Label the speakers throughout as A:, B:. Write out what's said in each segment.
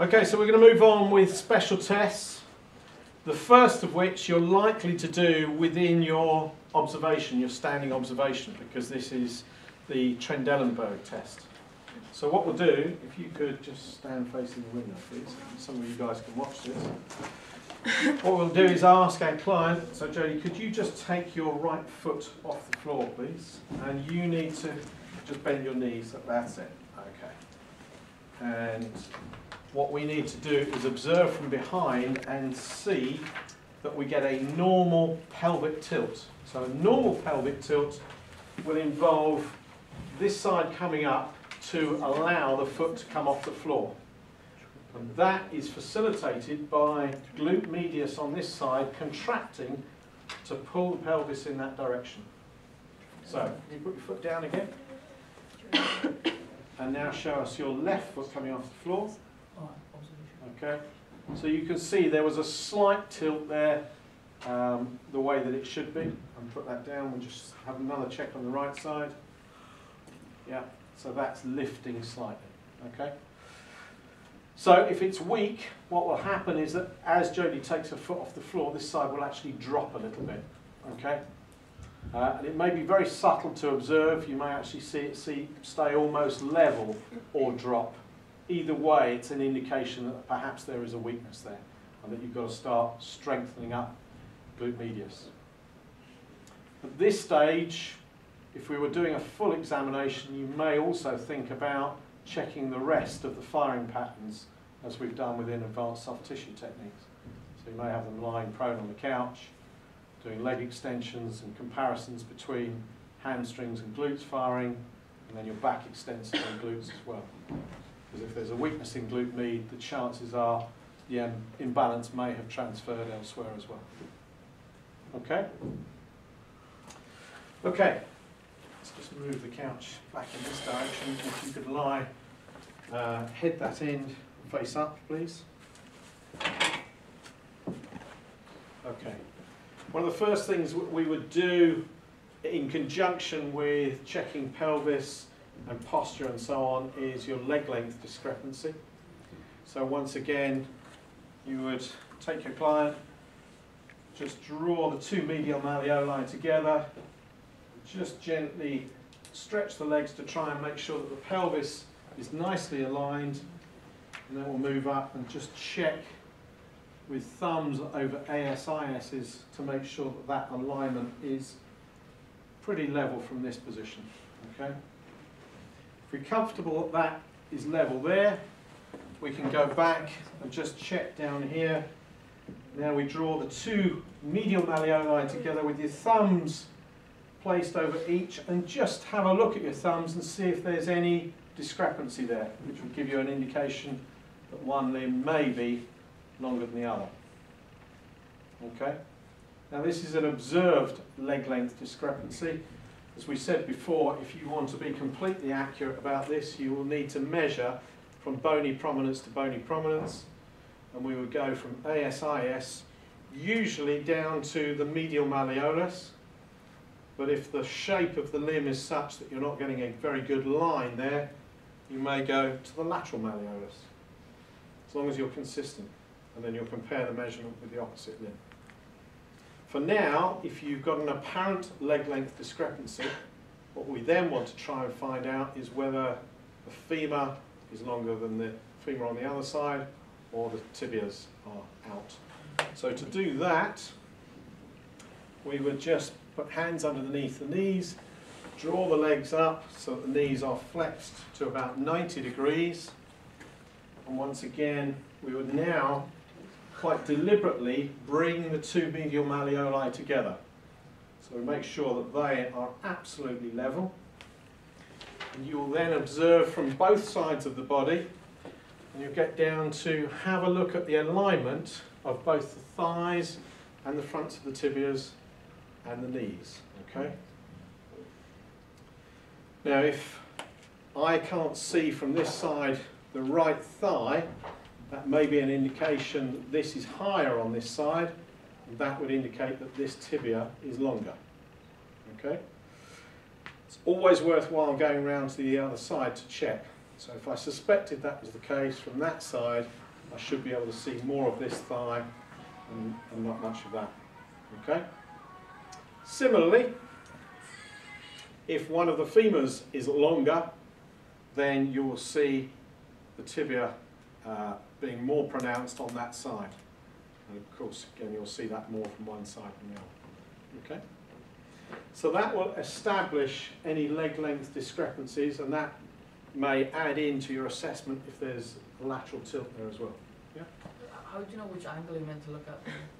A: Okay, so we're going to move on with special tests. The first of which you're likely to do within your observation, your standing observation, because this is the Trendelenburg test. So what we'll do, if you could just stand facing the window, please. Some of you guys can watch this. What we'll do is ask our client, so Jodie, could you just take your right foot off the floor, please? And you need to just bend your knees, that's it. Okay. And what we need to do is observe from behind and see that we get a normal pelvic tilt. So a normal pelvic tilt will involve this side coming up to allow the foot to come off the floor. And that is facilitated by glute medius on this side contracting to pull the pelvis in that direction. So, you put your foot down again? and now show us your left foot coming off the floor. Okay, so you can see there was a slight tilt there, um, the way that it should be. And put that down, we'll just have another check on the right side. Yeah, so that's lifting slightly, okay? So if it's weak, what will happen is that as Jodie takes her foot off the floor, this side will actually drop a little bit, okay? Uh, and it may be very subtle to observe. You may actually see it see, stay almost level or drop. Either way, it's an indication that perhaps there is a weakness there and that you've got to start strengthening up glute medius. At this stage, if we were doing a full examination, you may also think about checking the rest of the firing patterns as we've done within advanced soft tissue techniques. So you may have them lying prone on the couch, doing leg extensions and comparisons between hamstrings and glutes firing, and then your back extensors and glutes as well. Because if there's a weakness in glute med, the chances are the imbalance may have transferred elsewhere as well. Okay? Okay, let's just move the couch back in this direction. If you could lie, uh, head that end face up, please. Okay. One of the first things we would do in conjunction with checking pelvis and posture and so on is your leg length discrepancy. So once again, you would take your client, just draw the two medial malleoli together, just gently stretch the legs to try and make sure that the pelvis is nicely aligned, and then we'll move up and just check with thumbs over ASISs to make sure that that alignment is pretty level from this position. Okay. We're comfortable that that is level there, we can go back and just check down here. Now we draw the two medial malleoli together with your thumbs placed over each and just have a look at your thumbs and see if there's any discrepancy there, which will give you an indication that one limb may be longer than the other. Okay? Now this is an observed leg length discrepancy. As we said before, if you want to be completely accurate about this, you will need to measure from bony prominence to bony prominence. And we would go from ASIS usually down to the medial malleolus. But if the shape of the limb is such that you're not getting a very good line there, you may go to the lateral malleolus, as long as you're consistent. And then you'll compare the measurement with the opposite limb. For now, if you've got an apparent leg length discrepancy, what we then want to try and find out is whether the femur is longer than the femur on the other side or the tibias are out. So to do that, we would just put hands underneath the knees, draw the legs up so that the knees are flexed to about 90 degrees. And once again, we would now quite deliberately bring the two medial malleoli together. So we make sure that they are absolutely level. And you will then observe from both sides of the body, and you'll get down to have a look at the alignment of both the thighs and the fronts of the tibias and the knees. Okay. Now, if I can't see from this side the right thigh, that may be an indication that this is higher on this side, and that would indicate that this tibia is longer. Okay? It's always worthwhile going around to the other side to check. So if I suspected that was the case from that side, I should be able to see more of this thigh and, and not much of that. Okay? Similarly, if one of the femurs is longer, then you will see the tibia uh, being more pronounced on that side. And of course, again, you'll see that more from one side than the other. Okay? So that will establish any leg length discrepancies and that may add into your assessment if there's a lateral tilt there as well. Yeah?
B: How do you know which angle you're meant to look at?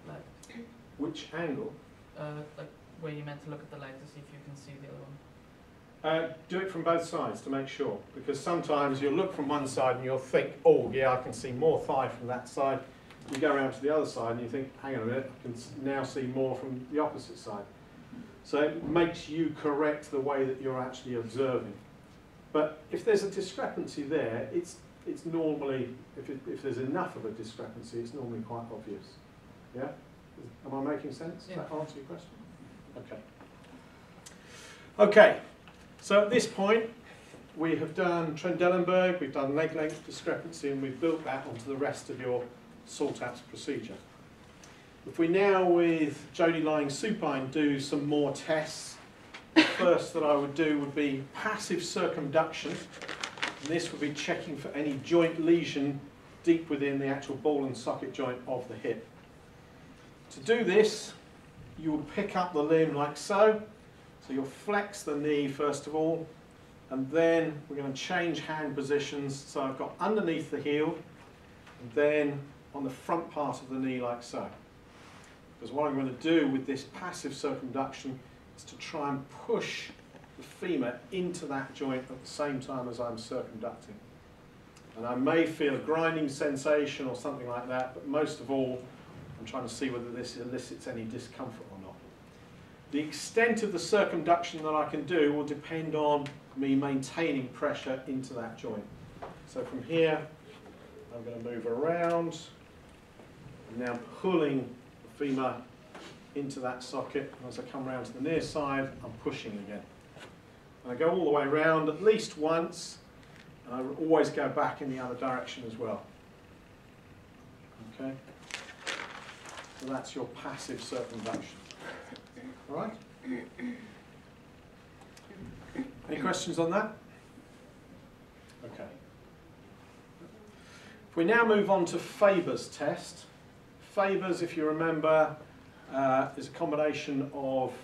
B: Like,
A: Which angle?
B: uh, like where you're meant to look at the leg to see if you can see the other one?
A: Uh, do it from both sides to make sure, because sometimes you'll look from one side and you'll think, oh yeah, I can see more thigh from that side. You go around to the other side and you think, hang on a minute, I can now see more from the opposite side. So it makes you correct the way that you're actually observing. But if there's a discrepancy there, it's, it's normally, if, it, if there's enough of a discrepancy, it's normally quite obvious. Yeah? Am I making sense? Does that answer your question? Okay. Okay, so at this point, we have done Trendelenburg, we've done leg length discrepancy, and we've built that onto the rest of your salt-outs procedure. If we now, with Jody lying supine, do some more tests, the first that I would do would be passive circumduction, and this would be checking for any joint lesion deep within the actual ball and socket joint of the hip. To do this, you would pick up the limb like so, so you'll flex the knee first of all, and then we're going to change hand positions. So I've got underneath the heel, and then on the front part of the knee like so. Because what I'm going to do with this passive circumduction is to try and push the femur into that joint at the same time as I'm circumducting. And I may feel a grinding sensation or something like that, but most of all, I'm trying to see whether this elicits any discomfort or not. The extent of the circumduction that I can do will depend on me maintaining pressure into that joint. So from here, I'm going to move around, I'm now pulling the femur into that socket. And as I come around to the near side, I'm pushing again. And I go all the way around at least once, and I always go back in the other direction as well. Okay? So that's your passive circumduction. All right? Any questions on that? Okay. If we now move on to Faber's test, Faber's, if you remember, uh, is a combination of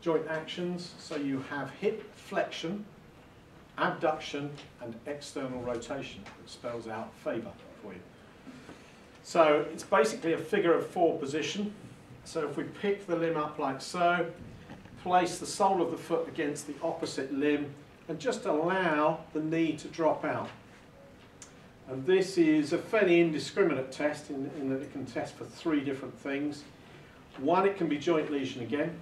A: joint actions. So you have hip flexion, abduction, and external rotation, which spells out Faber for you. So it's basically a figure of four position. So if we pick the limb up like so, place the sole of the foot against the opposite limb, and just allow the knee to drop out. And this is a fairly indiscriminate test in, in that it can test for three different things. One, it can be joint lesion again.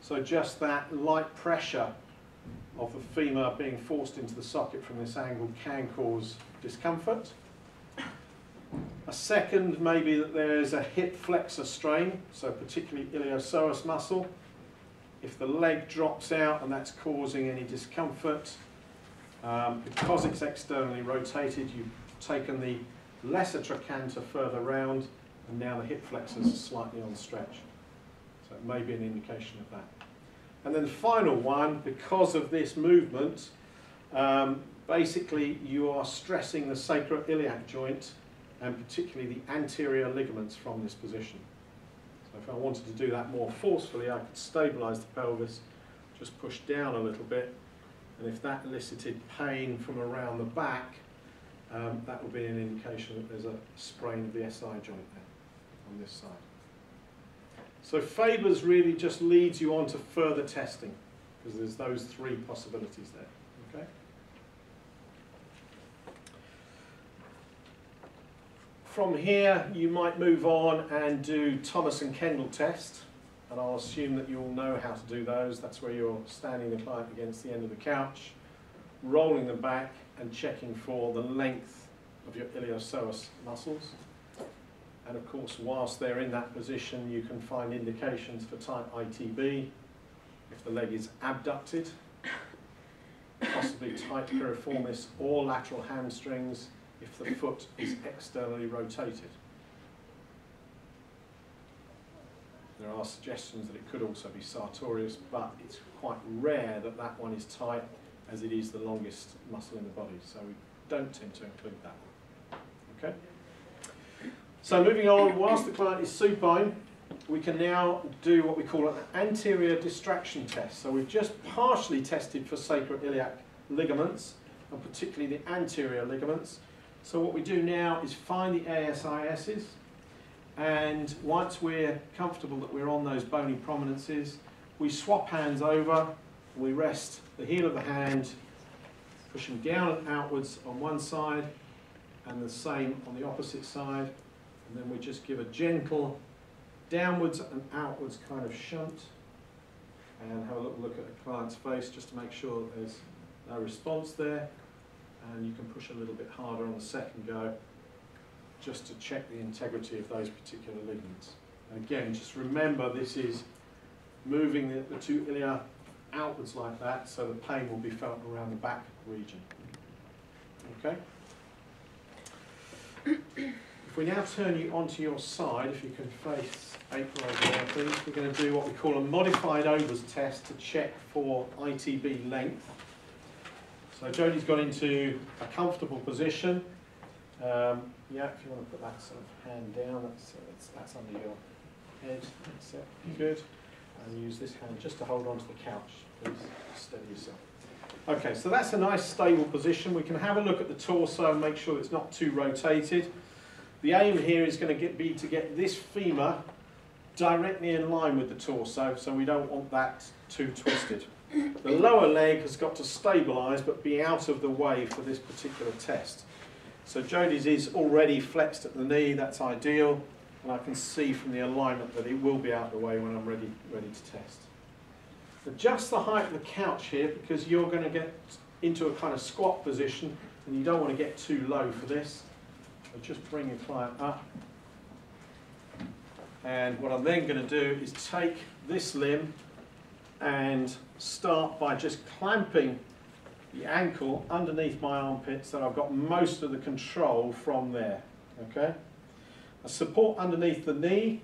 A: So just that light pressure of the femur being forced into the socket from this angle can cause discomfort. A second may be that there is a hip flexor strain, so particularly iliopsoas muscle. If the leg drops out and that's causing any discomfort, um, because it's externally rotated, you've taken the lesser trochanter further round, and now the hip flexors are slightly on stretch. So it may be an indication of that. And then the final one, because of this movement, um, basically you are stressing the sacroiliac joint and particularly the anterior ligaments from this position. If I wanted to do that more forcefully, I could stabilise the pelvis, just push down a little bit, and if that elicited pain from around the back, um, that would be an indication that there's a sprain of the SI joint there on this side. So Faber's really just leads you on to further testing, because there's those three possibilities there. Okay. From here, you might move on and do Thomas and Kendall test, and I'll assume that you all know how to do those. That's where you're standing the client against the end of the couch, rolling them back and checking for the length of your iliopsoas muscles. And of course, whilst they're in that position, you can find indications for type ITB. If the leg is abducted, possibly tight piriformis or lateral hamstrings if the foot is externally rotated. There are suggestions that it could also be sartorius, but it's quite rare that that one is tight as it is the longest muscle in the body, so we don't tend to include that one. Okay? So moving on, whilst the client is supine, we can now do what we call an anterior distraction test. So we've just partially tested for sacroiliac ligaments, and particularly the anterior ligaments. So what we do now is find the ASISs, and once we're comfortable that we're on those bony prominences, we swap hands over, we rest the heel of the hand, pushing down and outwards on one side, and the same on the opposite side, and then we just give a gentle downwards and outwards kind of shunt, and have a little look at the client's face just to make sure that there's no response there, and you can push a little bit harder on the second go, just to check the integrity of those particular ligaments. And again, just remember this is moving the, the two ilia outwards like that, so the pain will be felt around the back region. Okay? If we now turn you onto your side, if you can face April over there, please, we're going to do what we call a modified Ober's test to check for ITB length. So Jody's got into a comfortable position. Um, yeah, if you want to put that sort of hand down, that's, that's, under your head. That's it. Good. And use this hand just to hold onto the couch, please. Steady yourself. Okay, so that's a nice stable position. We can have a look at the torso and make sure it's not too rotated. The aim here is going to get, be to get this femur directly in line with the torso, so we don't want that too twisted. The lower leg has got to stabilise but be out of the way for this particular test. So Jodie's is already flexed at the knee, that's ideal, and I can see from the alignment that it will be out of the way when I'm ready, ready to test. Adjust the height of the couch here because you're going to get into a kind of squat position and you don't want to get too low for this. So just bring your client up. And what I'm then going to do is take this limb and start by just clamping the ankle underneath my armpit so I've got most of the control from there. Okay? I support underneath the knee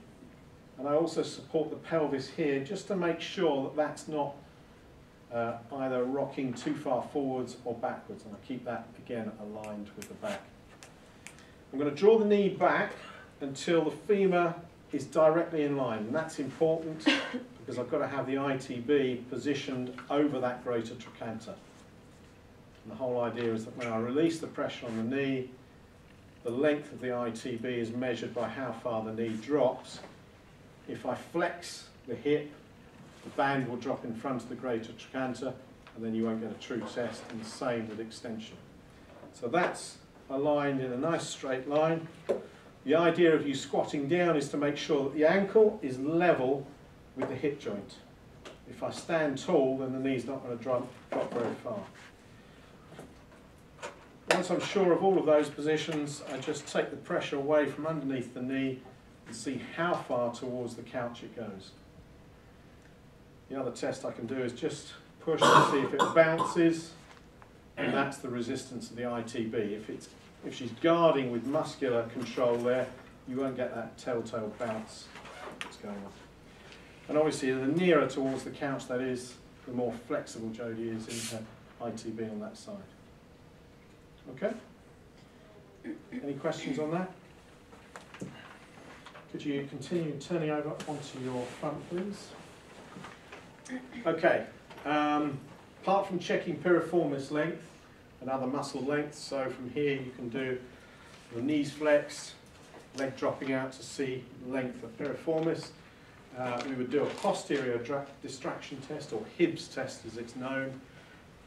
A: and I also support the pelvis here just to make sure that that's not uh, either rocking too far forwards or backwards and I keep that again aligned with the back. I'm going to draw the knee back until the femur is directly in line and that's important because I've got to have the ITB positioned over that greater trochanter. And the whole idea is that when I release the pressure on the knee, the length of the ITB is measured by how far the knee drops. If I flex the hip, the band will drop in front of the greater trochanter and then you won't get a true test and the same with extension. So that's aligned in a nice straight line. The idea of you squatting down is to make sure that the ankle is level with the hip joint. If I stand tall, then the knee's not going to drop, drop very far. Once I'm sure of all of those positions, I just take the pressure away from underneath the knee and see how far towards the couch it goes. The other test I can do is just push to see if it bounces, and that's the resistance of the ITB. If, it's, if she's guarding with muscular control there, you won't get that telltale bounce that's going on. And obviously, the nearer towards the couch that is, the more flexible Jodie is in her ITB on that side. Okay? Any questions on that? Could you continue turning over onto your front, please? Okay. Um, apart from checking piriformis length and other muscle lengths, so from here you can do the knees flex, leg dropping out to see length of piriformis. Uh, we would do a posterior distraction test, or Hibbs test as it's known.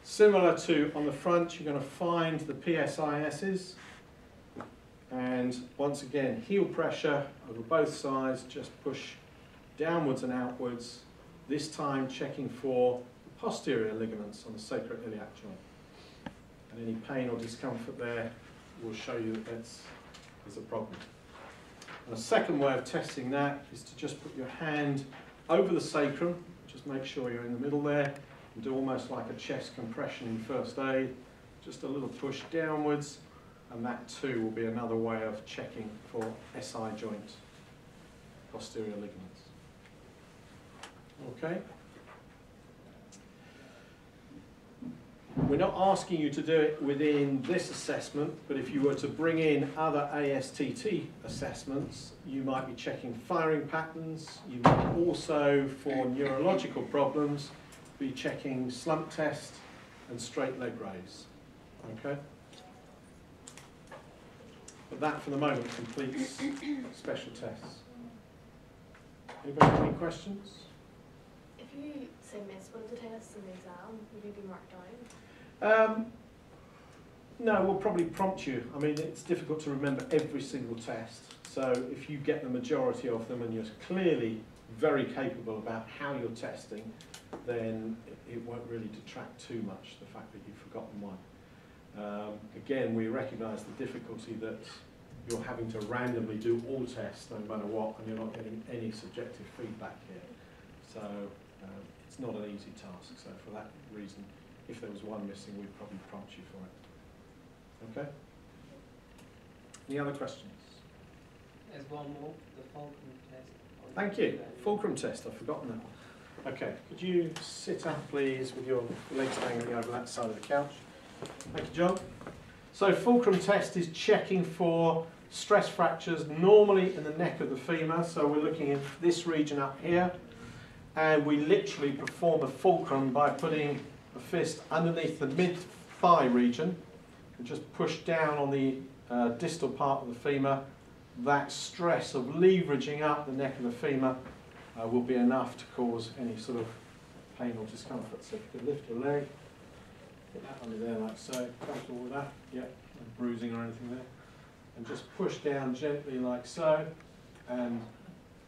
A: Similar to on the front, you're going to find the PSISs. And once again, heel pressure over both sides, just push downwards and outwards, this time checking for the posterior ligaments on the sacroiliac joint. And any pain or discomfort there will show you that that's, there's a problem. And a second way of testing that is to just put your hand over the sacrum, just make sure you're in the middle there, and do almost like a chest compression in first aid, just a little push downwards, and that too will be another way of checking for SI joint posterior ligaments. Okay? We're not asking you to do it within this assessment, but if you were to bring in other ASTT assessments, you might be checking firing patterns. You might also, for neurological problems, be checking slump test and straight leg raise. Okay? But that, for the moment, completes special tests. Anybody have any questions?
C: If you say miss one of the tests in the exam, would you be marked down?
A: Um, no, we'll probably prompt you. I mean, it's difficult to remember every single test. So if you get the majority of them and you're clearly very capable about how you're testing, then it, won't really detract too much the fact that you've forgotten one. Um, again, we recognise the difficulty that you're having to randomly do all tests no matter what, and you're not getting any subjective feedback here. So um, it's not an easy task. So for that reason, if there was one missing, we'd probably prompt you for it. Okay? Any other questions?
D: There's one more, the Fulcrum test.
A: Thank you. Fulcrum test, I've forgotten that one. Okay, could you sit up please with your legs hanging over that side of the couch? Thank you, John. So fulcrum test is checking for stress fractures normally in the neck of the femur. So we're looking at this region up here. And we literally perform a fulcrum by putting a fist underneath the mid-thigh region and just push down on the uh, distal part of the femur. That stress of leveraging up the neck of the femur uh, will be enough to cause any sort of pain or discomfort. So if you could lift your leg, put that under there like so, comfortable with that? Yeah, no bruising or anything there. And just push down gently like so. And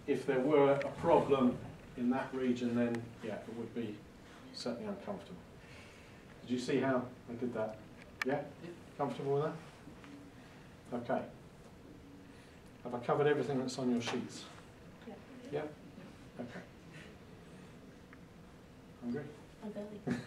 A: if there were a problem in that region, then yeah, it would be certainly uncomfortable. Did you see how I did that? Yeah? Comfortable with that? Okay. Have I covered everything that's on your sheets?
C: Yeah.
A: Yeah? Okay. Hungry?
C: My belly.